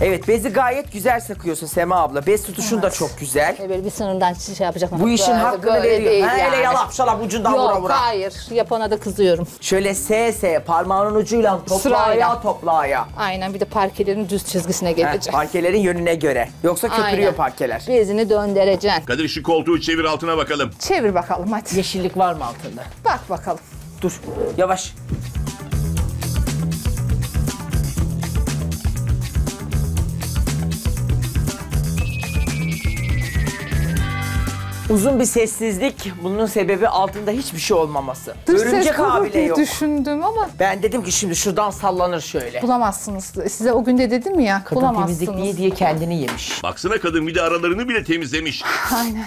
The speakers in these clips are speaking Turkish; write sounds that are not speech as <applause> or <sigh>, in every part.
Evet bezi gayet güzel sıkıyorsun Sema abla. Bez tutuşun da çok güzel. Böyle bir sınırdan şey yapacak. Bu işin Böyle- hakkını böyle veriyor. değil Ha, yani. Öyle yalap şalap ucundan vura Yok vura. hayır. Yapana da kızıyorum. Şöyle S S parmağının ucuyla topla Sırayla. ayağı topla ayağı. Aynen bir de parkelerin düz çizgisine Ha, gelecek. parkelerin yönüne göre. Yoksa köpürüyor Aynen. parkeler. Bezini döndüreceksin. Kadir şu koltuğu çevir altına bakalım. Çevir bakalım hadi. Yeşillik var mı altında? Bak bakalım. Dur yavaş. Uzun bir sessizlik. Bunun sebebi altında hiçbir şey olmaması. Dış Örümcek ses olur bile diye yok. düşündüm ama Ben dedim ki şimdi şuradan sallanır şöyle. bulamazsınız. Size o gün de dedim ya Kadın bulamazsınız. temizlikliği diye kendini yemiş. Baksana kadın bir de aralarını bile temizlemiş. Aynen.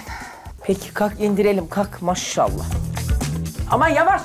Peki kalk indirelim kalk maşallah. Aman yavaş.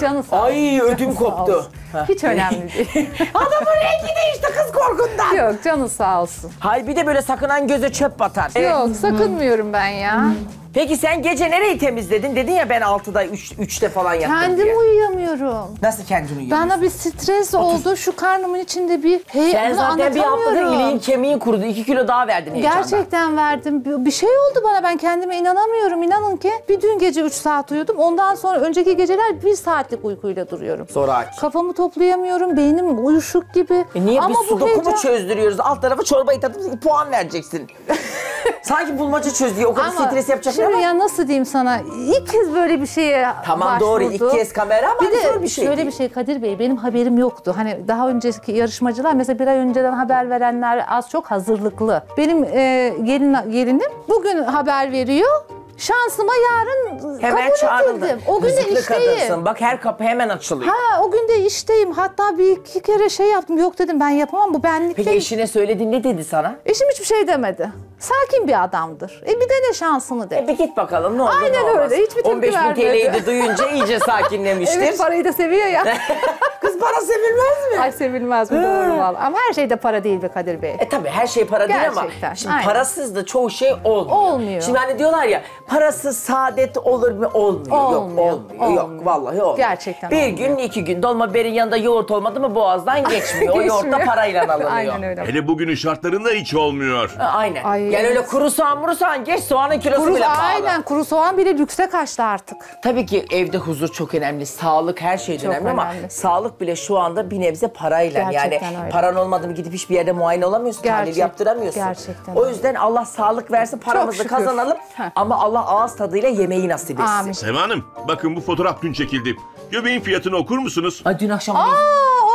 Canı sağ Ay olsun, ödüm canı sağ koptu. olsun. Hiç önemli değil. Adamın rengi değişti kız korkundan. Yok canı sağ olsun. Hay bir de böyle sakınan göze çöp batar. Evet. Yok sakınmıyorum ben ya. Peki sen gece nereyi temizledin? Dedin ya ben 6'da 3, 3'te falan yattım Kendim diye. uyuyamıyorum. Nasıl kendini uyuyorsun? Bana bir stres oldu. Şu karnımın içinde bir hey Sen onu zaten bir haftada anlatamıyorum. iliğin kemiğin kurudu. 2 kilo daha verdin heyecandan. Gerçekten verdim. Bir- Bir şey oldu bana. Ben kendime inanamıyorum. İnanın ki bir dün gece 3 saat uyudum. Ondan sonra önceki geceler 1 saatlik uykuyla duruyorum. Sonra aç. Kafamı toplayamıyorum. Beynim uyuşuk gibi. E niye Ama bir sudoku mu çözdürüyoruz? Alt tarafı çorbayı tadıp puan vereceksin. <laughs> <laughs> Sanki bulmaca çözüyor. O kadar Ama stres yapacak şimdi ama. ya nasıl diyeyim sana? İlk kez böyle bir şeye Tamam doğru başvurdu. ilk kez kamera ama Bir de zor bir şey şöyle bir şey Kadir Bey benim haberim yoktu. Hani daha önceki yarışmacılar mesela bir ay önceden haber verenler az çok hazırlıklı. Benim e, gelin, gelinim bugün haber veriyor. Şansıma yarın Hemen kabul çağrıldı. edildim. O gün de işteyim. kadınsın. Bak her kapı hemen açılıyor. Ha o gün de işteyim. Hatta bir iki kere şey yaptım. Yok dedim ben yapamam bu benlik Peki değil. eşine söyledin ne dedi sana? Eşim hiçbir şey demedi. Sakin bir adamdır. E bir dene şansını de. E bir git bakalım ne olur Aynen ne olmaz. öyle, hiçbir tepki 15 bin vermedi. TL'yi de duyunca iyice sakinlemiştir. <laughs> evet parayı da seviyor ya. <laughs> Kız para sevilmez mi? Ay sevilmez mi doğru valla. Ama her şey de para değil be Kadir Bey. E tabii her şey para değil ama Gerçekten, şimdi aynen. parasız da çoğu şey olmuyor. Olmuyor. Şimdi hani diyorlar ya parasız saadet olur mu? Olmuyor. Olmuyor, Yok olmuyor. Yok olmuyor. vallahi olmuyor. Gerçekten Bir olmuyor. gün iki gün dolma biberin yanında yoğurt olmadı mı boğazdan <laughs> geçmiyor. o yoğurt da Geçmiyor. parayla alınıyor. Aynen öyle. Hele bugünün şartlarında hiç olmuyor. Aynen. Ay, yani öyle kuru soğan muru soğan geç soğanın kilosu Kuru, bile pahalı. aynen kuru soğan bile lükse kaçtı artık. Tabii ki evde huzur çok önemli, sağlık her şey Çok önemli ama önemli. sağlık bile şu anda bir nebze parayla. Gerçekten yani öyle. paran olmadı mı gidip hiçbir yerde muayene olamıyorsun, tahlil Gerçek- yaptıramıyorsun. gerçekten O öyle. yüzden Allah sağlık versin, paramızı şükür. kazanalım Heh. ama Allah ağız tadıyla yemeği nasip etsin. Amin. Sema Hanım bakın bu fotoğraf dün çekildi. Göbeğin fiyatını okur musunuz? Ay dün akşam Aa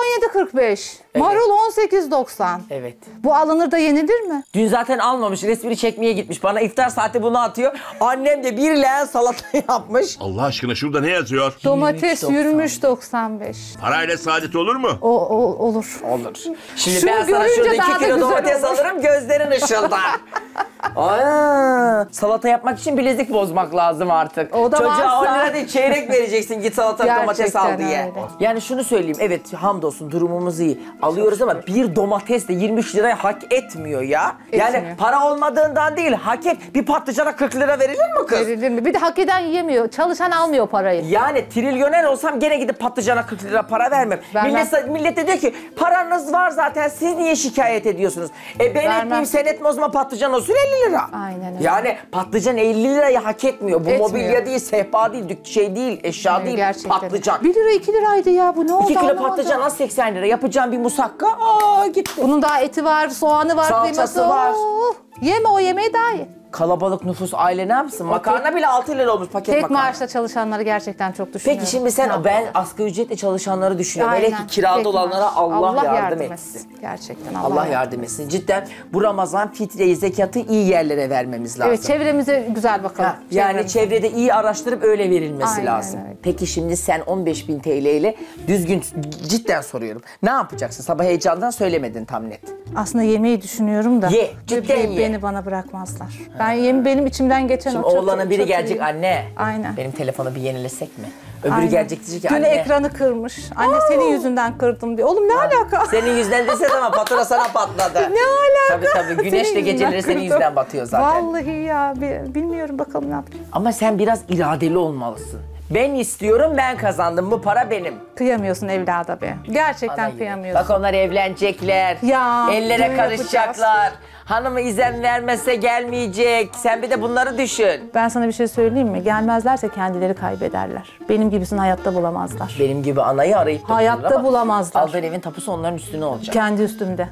17.45. Marul 18.90. Evet. Bu alınır da yenilir mi? Dün zaten almamış, resmini çekmeye gitmiş. Bana iftar saati bunu atıyor. Annem de bir leğen salata <laughs> yapmış. Allah aşkına şurada ne yazıyor? Domates 23.95. yürümüş 95. Parayla saadet olur mu? O, o olur. Olur. Şimdi Şunu ben sana görünce şurada daha iki da kilo güzel domates olur. alırım gözlerin ışıldar. <laughs> Aa, salata yapmak için bilezik bozmak lazım artık. O da Çocuğa 10 varsa. lira değil çeyrek vereceksin git salata <laughs> domates al diye. öyle. Yani şunu söyleyeyim evet hamdolsun durumumuz iyi. Alıyoruz ama bir domates de 23 liraya hak etmiyor ya. Yani Etmiyor. para olmadığından değil hak et. Bir patlıcana 40 lira verilir mi kız? Verilir mi? Bir de hak eden yiyemiyor. Çalışan almıyor parayı. Yani trilyoner olsam gene gidip patlıcana 40 lira para vermem. Vermem. Millet, millet de diyor ki paranız var zaten siz niye şikayet ediyorsunuz? E ben Vermem. etmeyeyim senet mozma patlıcan olsun 50 lira. Aynen öyle. Yani patlıcan 50 lirayı hak etmiyor. Bu Etmiyor. mobilya değil, sehpa değil, şey değil, eşya değil, Gerçekten. patlıcan. 1 lira 2 liraydı ya bu ne oldu 2 kilo anlamadım. patlıcan az 80 lira. Yapacağım bir musakka. Aa gitti. Bunun daha eti var, soğanı var, Salçası kıyması var. Oh, Yeme o yemeği daha ye. Kalabalık nüfus aile ne yapsın? Makarna bile 6 lira olmuş paket Tek makarna. maaşla çalışanları gerçekten çok düşünüyorum. Peki şimdi sen ben asgari ücretle çalışanları düşünüyorum. Hele ki Aynen. kirada Tek olanlara maaş. Allah, yardım, etsin. Gerçekten Allah, Allah yardım etsin. Cidden bu Ramazan fitreyi, zekatı iyi yerlere vermemiz lazım. Evet çevremize güzel bakalım. Ha, yani Çevremize. çevrede iyi araştırıp öyle verilmesi Aynen lazım. öyle. Peki şimdi sen 15 bin TL ile düzgün, cidden soruyorum. Ne yapacaksın? Sabah heyecandan söylemedin tam net. Aslında yemeği düşünüyorum da. Ye, cidden Be- ye. Beni bana bırakmazlar. Ben yem benim içimden geçen Şimdi o oğlanın biri gelecek anne. Aynen. Benim telefonu bir yenilesek mi? Öbürü Aynen. gelecek diyecek ki Dün anne. ekranı kırmış. Anne senin yüzünden kırdım diyor. Oğlum ne alaka? Senin yüzünden dese ama fatura sana patladı. <laughs> Ne alaka? Tabii tabii güneşle Senin geceleri yüzünden senin yüzünden batıyor zaten. Vallahi ya bi- bilmiyorum bakalım ne yapacağım. Ama sen biraz iradeli olmalısın. Ben istiyorum ben kazandım bu para benim. Kıyamıyorsun evlada be. Gerçekten yine. kıyamıyorsun. Bak onlar evlenecekler. Ya, Ellere düğün karışacaklar. Hanımı izin vermezse gelmeyecek. Sen bir de bunları düşün. Ben sana bir şey söyleyeyim mi? Gelmezlerse kendileri kaybederler. Benim gibisini hayatta bulamazlar. Benim gibi anayı arayıp da Hayatta ama bulamazlar. Aldığın evin tapusu onların üstüne olacak. Kendi üstümde.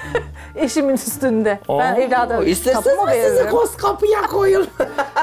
<laughs> Eşimin üstünde. ben evlada İsterseniz tapumu ben sizi veririm. koz kapıya koyun.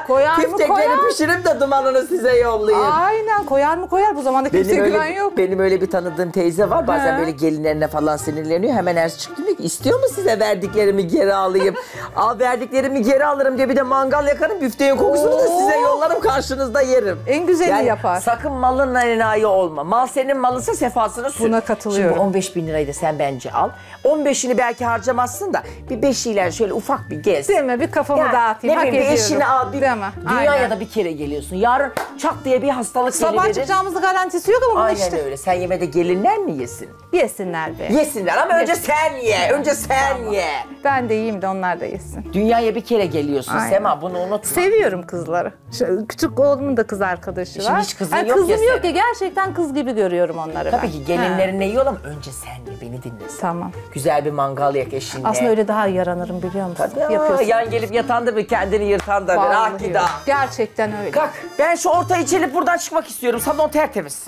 Koyar mı Tiftekleri koyar? pişirip de dumanını size yollayayım. Aynen koyar mı koyar. Bu zamanda kimseye Benim güven öyle, yok. benim öyle bir tanıdığım teyze var. Bazen He. böyle gelinlerine falan sinirleniyor. Hemen her çıktı diyor ki istiyor mu size verdiklerimi geri alayım? <laughs> Al verdiklerimi geri alırım diye bir de mangal yakarım. Büfteğin kokusunu da size Oo. yollarım karşınızda yerim. En güzelini yapar. Sakın malın enayi olma. Mal senin malınsa sefasını sür. Buna katılıyorum. Şimdi 15 bin lirayı da sen bence al. 15'ini belki harcamazsın da bir beşiyle şöyle ufak bir gez. Değil mi? Bir kafamı Yani dağıtayım. Ne bileyim bir ediyorum. eşini al. Bir, Değil mi? dünyaya Aynen. da bir kere geliyorsun. Yarın çak diye bir hastalık Sabah geliverir. çıkacağımızın garantisi yok ama bunu Aynen işte öyle. Sen yemede gelinler mi yesin? yesinler be. Yesinler ama önce sen ye. Önce sen ye. Ben de yiyeyim de onlar da yesin. Dünyaya bir kere geliyorsun Aynen. Sema bunu unutma. Seviyorum kızları. Şu, küçük oğlumun da kız arkadaşı Şimdi var. hiç kızın yok ya kızım yok ya gerçekten kız gibi görüyorum onları ben. Tabii ki gelinlerin ne yiyor ama önce sen ye beni dinlesin. Tamam. Güzel bir mangal yak eşinle. Aslında öyle daha yaranırım biliyor musun? Tabii ya, Yapıyorsun. yan gelip yatan da bir kendini yırtan da bir. Ah Vallahi ki daha. Gerçekten öyle. Kalk ben şu ortayı çelip buradan çıkmak istiyorum. Salon tertemiz.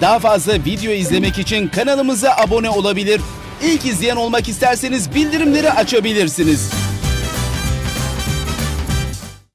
Daha fazla video izlemek için kanalımıza abone olabilir. İlk izleyen olmak isterseniz bildirimleri açabilirsiniz.